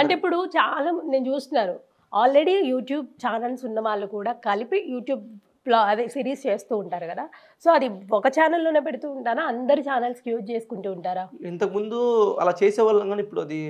అంటే ఇప్పుడు చాలా నేను చూస్తున్నాను ఆల్రెడీ యూట్యూబ్ ఛానల్స్ ఉన్న వాళ్ళు కూడా కలిపి యూట్యూబ్ అదే సిరీస్ చేస్తూ ఉంటారు కదా. సో అది ఒక ఛానల్లోనే పెడుతూ ఉంటారా? అందరి ఛానల్స్కి యూజ్ చేసుకుంటూ ఉంటారా? ఇంతకుముందు అలా చేసేవాళ్ళం కానీ ఇప్పుడు అది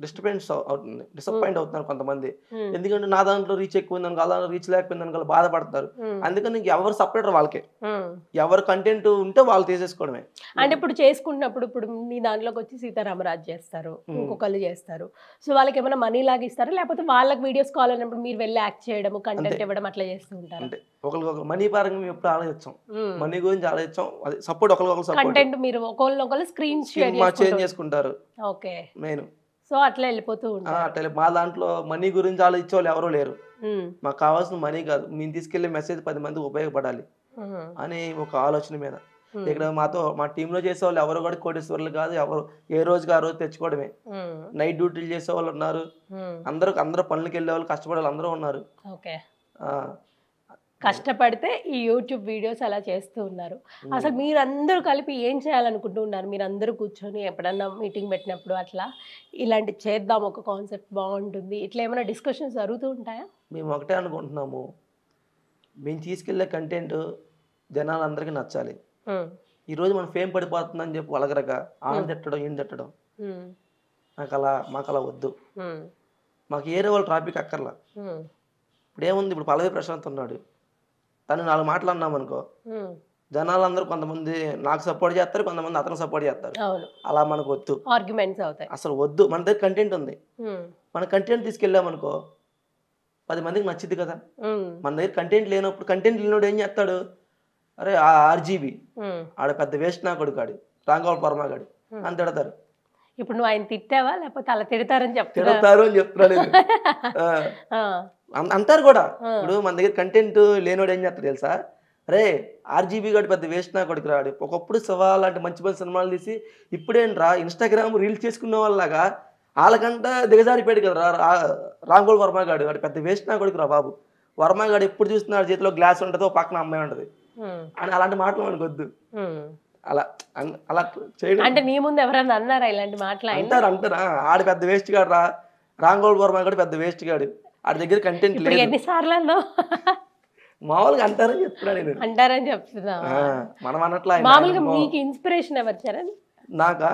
డిస్టర్బెన్స్ అవుతుంది. డిసప్పాయింట్ అవుతున్నారు కొంతమంది. Hmm. ఎందుకంటే నా దాంట్లో రీచ్ ఎక్కువ ఉంది అనుకో దాంట్లో రీచ్ లేకపోయింది అనుకో బాధపడతారు. Hmm. అందుకని ఇంక ఎవరు సపరేటర్ వాళ్ళకే. Hmm. ఎవరు కంటెంట్ ఉంటే వాళ్ళు తీసేసుకోవడమే. అంటే ఇప్పుడు చేసుకుంటున్నప్పుడు ఇప్పుడు మీ దాంట్లోకి వచ్చి సీతారామరాజు చేస్తారు ఇంకొకళ్ళు చేస్తారు. సో వాళ్ళకి ఏమైనా మనీ లాగా ఇస్తారా? లేకపోతే వాళ్ళకి వీడియోస్ కాల్ అయినప్పుడు మీరు వెళ్ళి యాక్ట్ చేయడం కంటెంట్. ఇవ్వడం అట్లా చేస్తూ ఉంటారు? అంటే ఒకరికొకరు మనీ పరంగా మేము ఎప్పుడు ఆలోచించాం. మనీ గురించి ఆలోచించాం. అది సపోర్ట్ ఒకరికొకరు కంటెంట్ మీరు ఒకళ్ళు ఒకళ్ళు స్క్రీన్ షేర్ చేంజ్ చేసుకుంటారు. ఓకే మెయిన్ సో అట్లా వెళ్ళిపోతూ ఉంటారు అట్లా మా దాంట్లో మనీ గురించి ఆలోచించే వాళ్ళు ఎవరూ లేరు. మాకు కావాల్సిన మనీ కాదు మేము తీసుకెళ్ళే మెసేజ్ పది మందికి ఉపయోగపడాలి. అనే ఒక ఆలోచన మీద. ఇక్కడ మాతో మా టీంలో చేసే వాళ్ళు ఎవరు కూడా కోటేశ్వర్లు కాదు ఎవరు ఏ రోజుకి ఆ రోజు తెచ్చుకోవడమే. నైట్ డ్యూటీలు చేసే వాళ్ళు ఉన్నారు. అందరూ అందరూ పనులకు వెళ్ళే వాళ్ళు కష్టపడే వాళ్ళు అందరూ ఉన్నారు కష్టపడితే ఈ యూట్యూబ్ వీడియోస్ అలా చేస్తూ ఉన్నారు. అసలు మీరందరూ కలిపి ఏం చేయాలనుకుంటూ ఉన్నారు? మీరందరూ కూర్చొని ఎప్పుడన్నా మీటింగ్ పెట్టినప్పుడు అట్లా ఇలాంటి చేద్దాం ఒక కాన్సెప్ట్ బాగుంటుంది ఇట్లా ఏమైనా డిస్కషన్స్ జరుగుతూ ఉంటాయా? మేము ఒకటే అనుకుంటున్నాము. మేము తీసుకెళ్ళే కంటెంట్ జనాలందరికీ నచ్చాలి. ఉమ్. ఈ రోజు మనం ఫేమ్ పడిపోతుందని చెప్పి వలగరక ఆన్ తిట్టడం ఈయన తిట్టడం. నాకు అలా మాకు అలా వద్దు. మాకు ఏరే వాళ్ళ ట్రాఫిక్ అక్కర్లా. ఇప్పుడు ఏముంది ఇప్పుడు పల్లవి ప్రశాంత్ ఉన్నాడు. తను నాలుగు మాటలు అన్నాం అనుకో ఉమ్. జనాలందరూ కొంతమంది నాకు సపోర్ట్ చేస్తారు కొంతమంది అతను సపోర్ట్ చేస్తారు. అలా మనకు వద్దు. ఆర్గ్యుమెంట్స్ అవుతాయి. అసలు వద్దు. మన దగ్గర కంటెంట్ ఉంది. మన కంటెంట్ తీసుకెళ్ళామనుకో పది మందికి నచ్చింది కదా. మన దగ్గర కంటెంట్ లేనప్పుడు కంటెంట్ లేనోడు ఏం చేస్తాడు? అరే ఆ ఆర్జీబీ. ఆడ పెద్ద వేస్ట్ నా కొడుకాడు రాంగోల్ పరమాగాడు అని తిడతారు. ఇప్పుడు నువ్వు ఆయన తిట్టావా? లేకపోతే అలా తిడతారని చెప్తున్నా తిడతారు అని. అన్- అంటారు కూడా. ఇప్పుడు మన దగ్గర కంటెంట్ లేనోడు ఏం చేస్తాడు తెలుసా? అరే ఆర్జీబీ గాడు పెద్ద వేస్ట్ నా కొడుకు రాడు. ఒకప్పుడు శివ లాంటి మంచి మంచి సినిమాలు తీసి ఇప్పుడేంట్రా ఇన్స్టాగ్రామ్ రీల్స్ చేసుకునే వాళ్ళలాగా వాళ్ళకంట దిగజారిపోయాడు కదా రాంగోల్ వర్మ గాడు. వాడు పెద్ద వేస్ట్ నా కొడుకు రా బాబు. వర్మ గాడు ఎప్పుడు చూస్తున్నాడు చేతిలో గ్లాస్ ఉంటుంది ఒక పక్కన అమ్మాయి ఉంటుంది. అని అలాంటి మాటలు మనకు వద్దు. ఉమ్. అలా అలా చేయడం అంటే నీ ముందు ఎవరన్నా అన్నారా ఇలాంటి మాటలు? అంటారు అంటారా. ఆడు పెద్ద వేస్ట్ గాడు రా. రాంగోల్ వర్మ గాడు పెద్ద వేస్ట్ గాడు. ఆడి దగ్గర కంటెంట్ లేదు. ఎన్నిసార్లు అన్నావు మామూలుగా అంటారని చెప్తున్నా నేను. అంటారని చెప్తున్నా. మనం అన్నట్లు మామూలుగా మీకు ఇన్స్పిరేషన్ ఎవరు చరణ్ నాకా?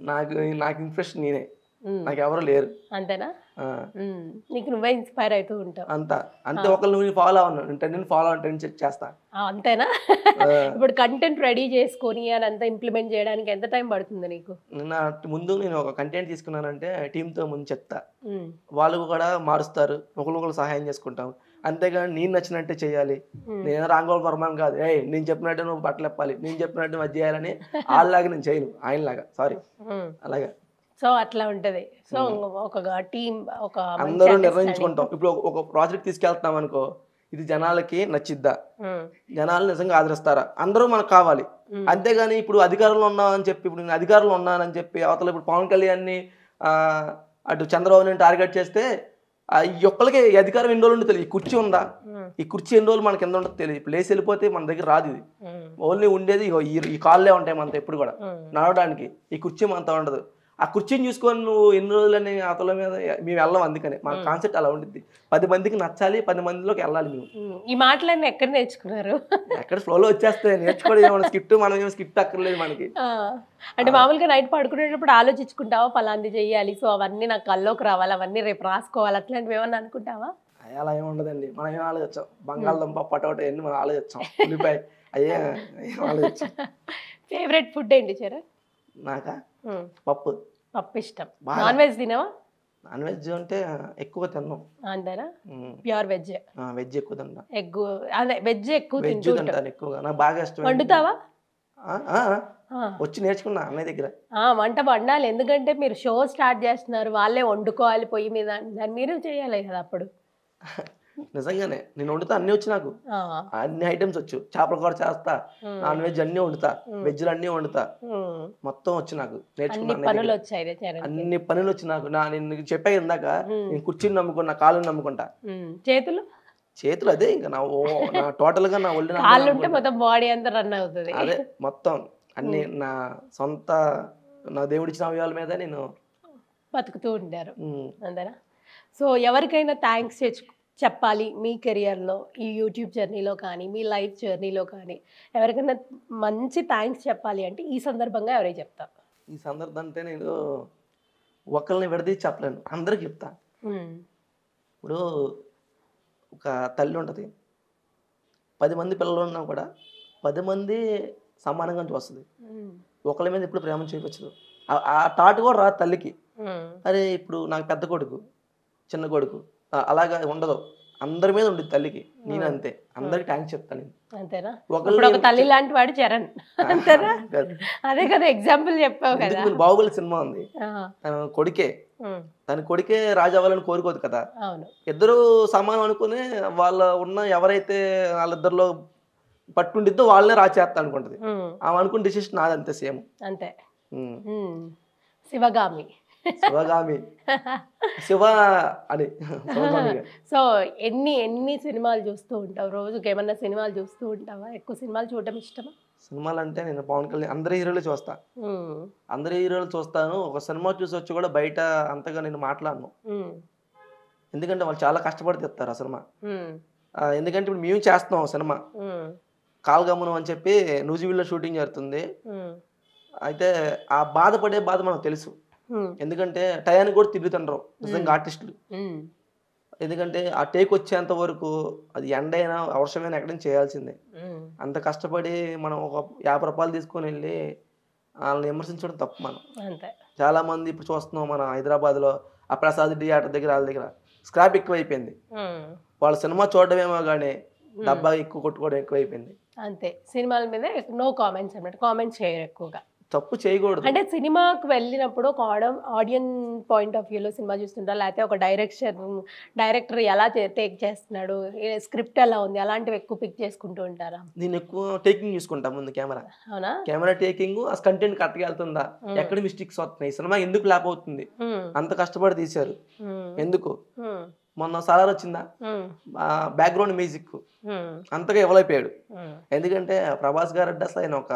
నాకు నాకు ఇంప్రెషన్ నేనే. నాకు ఎవరు లేరు. అంతేనా. నీకు నువ్వే ఇన్స్పైర్ అవుతూ ఉంటావు. అంతా అంతే ఒకళ్ళు నువ్వు ఫాలో అవ్వను. నేను ఫాలో అంటే చెక్ చేస్తా. అంతేనా? ఇప్పుడు కంటెంట్ రెడీ చేసుకొని అదంతా ఇంప్లిమెంట్ చేయడానికి ఎంత టైం పడుతుంది నీకు? నిన్న ముందు నేను ఒక కంటెంట్ తీసుకున్నానంటే టీంతో ముందు చెప్తా. వాళ్ళు కూడా మారుస్తారు. ఒకరికొకరు సహాయం చేసుకుంటాం. అంతేగాని నేను నచ్చినట్టే చేయాలి. నేను రాంగోల్ వర్మన్ కాదు. ఏ నేను చెప్పినట్టు నువ్వు బట్టలు ఎప్పాలి. నేను చెప్పినట్టు అది చేయాలని వాళ్ళలాగా నేను చేయను. ఆయనలాగా. సారీ. అలాగా. సో అట్లా ఉంటది సో ఒక టీం ఒక అందరూ. నిర్ణయించుకుంటాం ఇప్పుడు ఒక- ప్రాజెక్ట్ తీసుకెళ్తున్నాం అనుకో ఇది జనాలకి నచ్చిద్దా. జనాలు నిజంగా ఆదరిస్తారా అందరూ మనకు కావాలి. అంతేగాని ఇప్పుడు అధికారంలో ఉన్నామని చెప్పి ఇప్పుడు నేను అధికారంలో ఉన్నానని చెప్పి అవతల ఇప్పుడు పవన్ కళ్యాణ్ని ఆ, అటు చంద్రబాబుని టార్గెట్ చేస్తే ఆ, ఈ ఒక్కరికి అధికారం ఎన్ని రోజులు తెలియదు ఈ కుర్చీ ఉందా. ఈ కుర్చీ ఎన్ని రోజులు మనకి ఎంత ఉంటుందో తెలియదు ప్లేస్ వెళ్ళిపోతే మన దగ్గర రాదు ఇది. ఓన్లీ ఉండేది ఈ కాళ్ళే ఉంటాయి మనతో ఎప్పుడు కూడా. నడవడానికి ఈ కుర్చీ మనతో ఉండదు ఆ కుర్చీని చూసుకొని నువ్వు ఎన్ని రోజులని అవతల మీద మేము వెళ్ళాం అందుకనే. మా కాన్సెప్ట్ అలా ఉండిద్ది. పది మందికి నచ్చాలి పది మందిలోకి వెళ్ళాలి మేము. ఈ మాటలన్నీ ఎక్కడ నేర్చుకున్నారు? ఎక్కడ ఫ్లోలో వచ్చేస్తాయి నేర్చుకోవడం ఏమన్నా స్కిట్ మనం ఏమో స్కిట్ అక్కర్లేదు మనకి. అంటే మామూలుగా నైట్ పడుకునేటప్పుడు ఆలోచించుకుంటావా పలాంది చెయ్యాలి సో అవన్నీ నాకు కల్లోకి రావాలి అవన్నీ రేపు రాసుకోవాలి అట్లాంటివి ఏమన్నా అనుకుంటావా? అలా ఏమి ఉండదండి. మనం ఏం ఆలోచించాం. బంగాళదుంప పటోట అన్ని మనం ఆలోచించాం. ఉల్లిపాయ. అయ్యే ఆలోచించాం. ఫేవరెట్ ఫుడ్ ఏంటి చరణ్ నాకా. పప్పు. పప్పు ఇష్టం. నాన్ వెజ్ తినవా? నాన్ వెజ్ అంటే ఎక్కువ తిన్నాం. అంతేనా? Pure veg. వెజ్ ఎక్కువ తింటా. ఎగ్ అదే వెజ్ ఎక్కువ వెజ్ తింటాను ఎక్కువగా. నాకు బాగా ఇష్టం వండుతావా? ఆ, ఆ, ఆ. వచ్చి నేర్చుకున్నా అన్నయ్య దగ్గర. వంట వండాలి. ఎందుకంటే మీరు షో స్టార్ట్ చేస్తున్నారు. వాళ్ళే వండుకోవాలి పొయ్యి మీద. దాన్ని మీరు చేయాలి కదా అప్పుడు. నిజంగానే. నేను వండుతా అన్ని వచ్చి నాకు. అన్ని ఐటమ్స్ వచ్చు. చేపల కూర చేస్తా నాన్ వెజ్ అన్ని వండుతా వెజ్లు అన్ని వండుతా. మొత్తం వచ్చి నాకు. అన్ని నేర్చుకున్నా అన్నయ్య పనులు దగ్గర. వచ్చాయి రే చరణ్ అన్ని పనులు వచ్చి నాకు. నా నేను చెప్పా ఇందాక. నేను కుర్చీని నమ్ముకున్నా కాళ్ళని నమ్ముకుంటా. చేతులు? చేతులు అదే ఇంకా నా ఓ నా టోటల్గా నా ఒళ్ళు మొత్తం బాడీ అంతా రన్ అవుతుంది. అదే మొత్తం. అన్ని నా సొంత నా దేవుడిచ్చిన అవయవాల మీద నేను బతుకుతూ ఉంటారు. ఉమ్. అంతేనా? సో ఎవరికైనా థ్యాంక్స్ చెప్పాలి మీ కెరియర్లో ఈ యూట్యూబ్ జర్నీలో కానీ మీ లైఫ్ జర్నీలో కానీ. ఎవరికైనా మంచి థ్యాంక్స్ చెప్పాలి అంటే ఈ సందర్భంగా ఎవరై చెప్తారు? ఈ సందర్భం అంటే నేను ఒకరిని విడదీసి చెప్పలేను. అందరికి చెప్తా. ఇప్పుడు ఒక తల్లి ఉంటుంది. పది మంది పిల్లలు ఉన్నా కూడా పది మంది సమానంగా చూస్తుంది. ఒకళ్ళ మీద ఎప్పుడు ప్రేమ చూపించదు. ఆ- థాట్ కూడా రాదు తల్లికి. అరే ఇప్పుడు నాకు పెద్ద కొడుకు చిన్న కొడుకు. అలాగా ఉండదు. అందరి మీద ఉంటుంది తల్లికి. నేను అంతే. అందరికి థ్యాంక్స్ చెప్తాను అంతేనా? ఒక తల్లి లాంటి వాడు చరణ్. అంతేనా. అదే కదా ఎగ్జాంపుల్ చెప్పావు కదా. బాహుబలి సినిమా ఉంది. తన కొడుకే. తన కొడుకే రాజు అవ్వాలని కోరుకోదు కదా. ఇద్దరు సమానం అనుకుని వాళ్ళ ఉన్న ఎవరైతే వాళ్ళిద్దరిలో పట్టుండిద్దో వాళ్ళనే రాచేస్తా అనుకుంటది. ఆమె అనుకున్న డిసిషన్ నాది అంతే. సేమ్ అంతే శివగామి. శివగామి. శివ అని. సో ఎన్ని ఎన్ని సినిమాలు చూస్తూ ఉంటావు? రోజుకి ఏమన్నా సినిమాలు చూస్తూ ఉంటావా? ఎక్కువ సినిమాలు చూడటం ఇష్టమా? సినిమాలు అంటే నేను పవన్ కళ్యాణ్ అందరి హీరోలు చూస్తా. అందరి హీరోలు చూస్తాను. ఒక సినిమా చూసి వచ్చి కూడా బయట అంతగా నేను మాట్లాడను. ఎందుకంటే వాళ్ళు చాలా కష్టపడి తెస్తారు ఆ సినిమా. ఎందుకంటే ఇప్పుడు మేము చేస్తున్నాం సినిమా. కాల్గమనం అని చెప్పి నూజివీడులో షూటింగ్ జరుగుతుంది. అయితే ఆ బాధపడే బాధ మనకు తెలుసు. ఎందుకంటే టయానికి కూడా తిరుగుతుండ్రు. నిజంగా ఆర్టిస్టులు ఎందుకంటే ఆ టేక్ వచ్చేంత వరకు అది ఎండైనా వర్షమైనా ఎక్కడైనా చేయాల్సిందే. అంత కష్టపడి మనం ఒక యాభై రూపాయలు తీసుకొని వెళ్ళి వాళ్ళని విమర్శించడం తప్పు మనం. చాలా మంది ఇప్పుడు చూస్తున్నాం మన హైదరాబాద్లో ఆ ప్రసాద్ థియేటర్ దగ్గర వాళ్ళ దగ్గర స్క్రాప్ ఎక్కువైపోయింది. ఉమ్, వాళ్ళ సినిమా చూడడమేమో కానీ డబ్బా ఎక్కువ కొట్టుకోవడం ఎక్కువైపోయింది. అంతే. సినిమాల మీద నో కామెంట్స్ అన్నమాట. కామెంట్స్ చేయరు ఎక్కువగా. తప్పు చేయకూడదు. అంటే సినిమాకి వెళ్ళినప్పుడు ఒక ఆడియన్ పాయింట్ ఆఫ్ వ్యూలో సినిమా చూస్తుంటా లేకపోతే ఒక డైరెక్షన్ డైరెక్టర్ ఎలా టేక్ చేస్తున్నాడు స్క్రిప్ట్ ఎలా ఉంది అలాంటివి ఎక్కువ పిక్ చేసుకుంటూ ఉంటారా? నేను ఎక్కువ టేకింగ్ చూసుకుంటా ముందు కెమెరా. అవునా? కెమెరా టేకింగ్ ఆ కంటెంట్ కరెక్ట్గా వెళ్తుందా. ఎక్కడ మిస్టేక్స్ వస్తున్నాయి? సినిమా ఎందుకు ల్యాప్ అవుతుంది? అంత కష్టపడి తీశారు. ఎందుకు? మొన్న సలార్ వచ్చిందా? బ్యాక్గ్రౌండ్ మ్యూజిక్ అంతగా ఇవ్వలేకపోయాడు ఉమ్, ఎందుకంటే ప్రభాస్ గారు అంటే అసలు ఆయన ఒక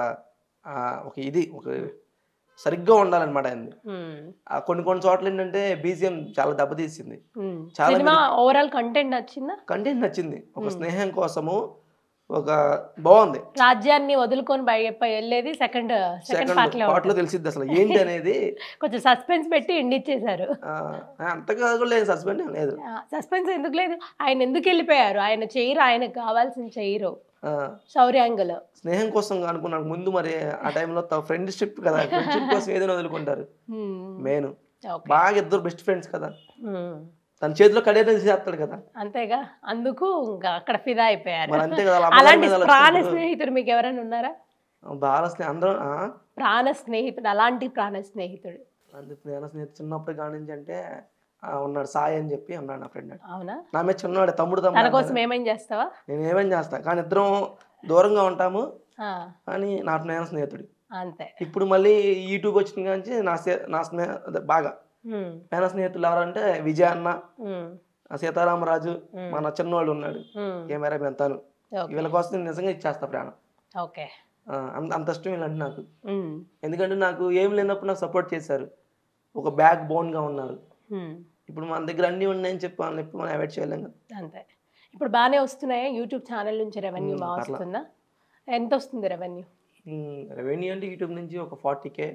ఒక ఇది ఒక సరిగ్గా ఉండాలన్నమాట ఆయన కొన్ని కొన్ని చోట్ల ఏంటంటే బీజిఎం చాలా దెబ్బతీసింది. చాలా సినిమా ఓవరాల్ కంటెంట్ నచ్చిందా? కంటెంట్ నచ్చింది. ఒక. స్నేహం కోసము ఒక బాగుంది. రాజ్యాన్ని వదులుకొని వెళ్ళేది సెకండ్ సెకండ్ సెకండ్ పార్ట్లో పార్ట్లో తెలిసిద్ది అసలు. ఏంటి అనేది కొంచెం సస్పెన్స్ పెట్టి ఎండిచ్చేశారు. అంతగా లేదు సస్పెండ్ ఏం లేదు. సస్పెన్స్ ఎందుకు లేదు? ఆయన ఎందుకు వెళ్ళిపోయారు? ఆయన చేయరు. ఆయనకు కావాల్సిన చేయరు. శౌర్యాంగులు. స్నేహం కోసం అనుకున్నాను ముందు మరి ఆ టైంలో ఫ్రెండ్షిప్ కదా ఫ్రెండ్షిప్ కోసం ఏదైనా వదులుకుంటారు. మెయిన్. బాగా ఇద్దరు బెస్ట్ ఫ్రెండ్స్ కదా. తన చేతిలో కడియాలు చేస్తాడు కదా. అంతేగా. అందుకు అక్కడ ఫిదా అయిపోయారు. అంతే కదా అలాంటి ప్రాణ స్నేహితుడు మీకు ఎవరైనా ఉన్నారా? బాగా స్నేహం అందరూ ఆ, ప్రాణ స్నేహితుడు అలాంటి ప్రాణ స్నేహితుడు. అందుకు నేను స్నేహితు చిన్నప్పుడు కాడి నుంచి అంటే ఉన్నాడు సాయి అని చెప్పి ఉన్నాడు నా ఫ్రెండ్ అవునా? నా మీద చిన్నవాడు తమ్ముడు తన కోసం అంటారు. ఏమేం చేస్తావా? నేను ఏమేం చేస్తా? కానీ ఇద్దరం దూరంగా ఉంటాము. కానీ నాకు నేను స్నేహితుడు. అంతే. ఇప్పుడు మళ్ళీ యూట్యూబ్ వచ్చిన కాంచి నా నా స్నేహ బాగా. పేన స్నేహితులు ఎవరంటే విజయ అన్న సీతారామరాజు మన చిన్నవాడు ఉన్నాడు. కెమెరా తాను. ఓకే, వీళ్ళ కోసం నిజంగా ఇచ్చేస్తా ప్రాణం. ఓకే. అంత ఇష్టం వీళ్ళంటే నాకు. ఎందుకంటే నాకు ఏం లేనప్పుడు నాకు సపోర్ట్ చేశారు. ఒక బ్యాక్ బోన్గా ఉన్నారు. ఇప్పుడు మన దగ్గర అన్నీ ఉన్నాయని చెప్పి ఎప్పుడు మనం అవాయిడ్ చేయలేం కదా. అంతే. ఇప్పుడు బాగానే వస్తున్నాయా? యూట్యూబ్ ఛానల్ నుంచి రెవెన్యూ బాగా. వస్తుందా? ఎంత వస్తుంది రెవెన్యూ రెవెన్యూ అంటే యూట్యూబ్ నుంచి ఒక ఫార్టీ కే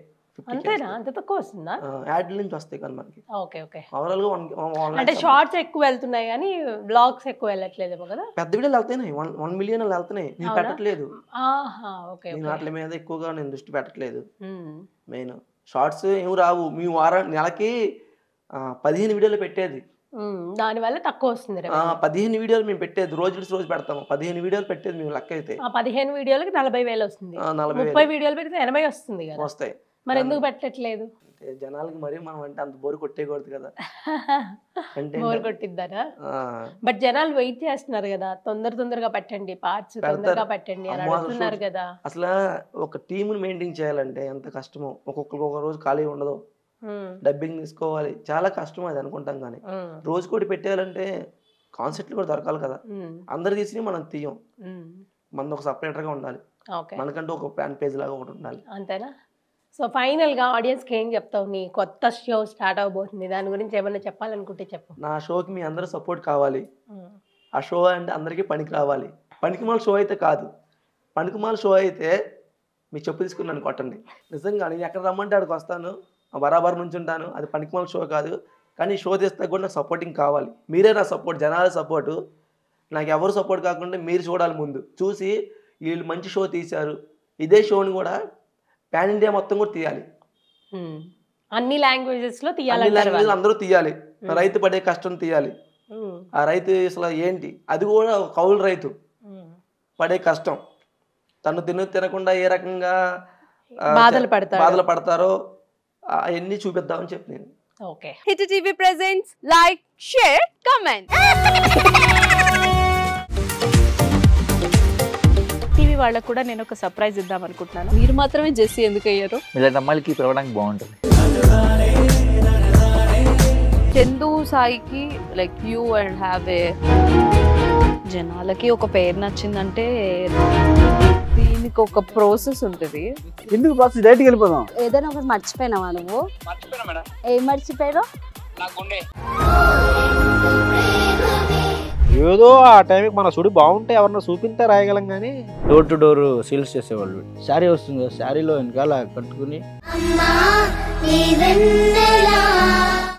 అంతేనా? అంత తక్కువ వస్తుందా? యాడ్ల నుంచి వస్తాయి కానీ మనకి. Okay okay. ఓవరాల్గా వన్ వన్ అంటే షార్ట్స్ ఎక్కువ వెళ్తున్నాయి కానీ బ్లాగ్స్ ఎక్కువ వెళ్ళట్లేదేమో కదా? పెద్ద వీడియోలు వెళ్తున్నాయి. వన్ మిలియన్ వెళ్తున్నాయి. నేను? పెట్టట్లేదు. ఆహా ఓకే వాటి మీద ఎక్కువగా నేను దృష్టి పెట్టట్లేదు. మెయిన్ షార్ట్స్ ఏం రావు. మీ వారం నెలకి పదిహేను వీడియోలు పెట్టేది. దానివల్ల తక్కువ వస్తుంది పదిహేను వీడియోలు మేము పెట్టేది రోజు రోజు పెడతాము. పదిహేను వీడియోలు పెట్టేది మేము లెక్క అయితే. ఆ పదిహేను వీడియోలకి నలభై వేలు వస్తుంది. ముప్పై వీడియోలు పెడితే ఎనభై వస్తుంది కదా. వస్తాయి. మరి ఎందుకు పెట్టట్లేదు? జనాలకి మరి మనం అంటే అంత బోరు కొట్టేయకూడదు కదా. అంటే బోర్ కొట్టిద్దారా? బట్ జనాలు వెయిట్ చేస్తున్నారు కదా. తొందర తొందరగా పెట్టండి పార్ట్స్. తొందరగా పెట్టండి అని అడుగుతున్నారు. కదా. అసలు ఒక టీముని మెయింటైన్ చేయాలంటే ఎంత కష్టమో. ఒక్కొక్కరు ఒక రోజు ఖాళీ ఉండదు. డబ్బింగ్ తీసుకోవాలి. చాలా కష్టం అది అనుకుంటాం కానీ రోజు కూడా పెట్టేయాలంటే కాన్సెప్ట్లు కూడా దొరకాలి కదా. అందరు తీసి మనం తీయం. మనది ఒక సపరేటర్గా ఉండాలి. ఓకే. మనకంటూ ఒక ప్యాన్ పేజ్ లాగా ఒకటి ఉండాలి. అంతేనా? సో ఫైనల్గా ఆడియన్స్కి ఏం చెప్తావు? నీ కొత్త షో స్టార్ట్ అవబోతుంది దాని గురించి ఏమైనా చెప్పాలనుకుంటే చెప్పు. నా షోకి మీ అందరూ సపోర్ట్ కావాలి. ఆ. షో అంటే అందరికీ పనికి రావాలి. పనికిమాల షో అయితే కాదు. పనికిమాల షో అయితే మీ చెప్పు తీసుకుని నన్ను కొట్టండి. నిజంగా నేను ఎక్కడ రమ్మంటే అక్కడికి వస్తాను. బరాబర్ నుంచి ఉంటాను అది పనికిమాల షో కాదు. కానీ షో తీస్తే కూడా నాకు సపోర్టింగ్ కావాలి. మీరే నా సపోర్ట్ జనాల సపోర్టు. నాకు ఎవరు సపోర్ట్ కాకుండా మీరు చూడాలి ముందు. చూసి వీళ్ళు మంచి షో తీశారు. ఇదే షోని కూడా పాన్ ఇండియా మొత్తం కూడా తీయాలి. అన్ని లాంగ్వేజెస్లో తీయాలంటారు లాంగ్వేజ్. అందరూ తీయాలి. రైతు పడే కష్టం తీయాలి. ఆ రైతు అసలు ఏంటి? అది కూడా కౌలు రైతు. పడే కష్టం. తను తిను తినకుండా ఏ రకంగా. బాధలు పడతారో అవన్నీ చూపిద్దామని చెప్పి నేను. Okay. Hit TV presents like share comment TV వాళ్ళకు కూడా నేను ఒక సర్ప్రైజ్ ఇద్దాం అనుకుంటున్నాను. మీరు మాత్రమే జెస్సీ ఎందుకు అయ్యారు? ఇలాంటి అమ్మాయిలకి పిలవడానికి బాగుంటుంది. చందు సాయికి like you and have a జనాలకి ఒక పేరు నచ్చిందంటే దీనికి ఒక ప్రాసెస్ ఉంటుంది. ఎందుకు ప్రాసెస్ డైరెక్ట్కి వెళ్ళిపోదాం. ఏదైనా ఒకటి మర్చిపోయినావా నువ్వు? ఏం మర్చిపోయావు ఏదో ఆ టైంకి మన సుడి బాగుంటే ఎవరన్నా చూపిస్తే రాయగలం కానీ డోర్ టు డోర్ సేల్స్ చేసేవాళ్ళు. శారీ వస్తుంది కదా శారీలో వెనకాల కట్టుకుని. అమ్మా నీ వెన్నెలా?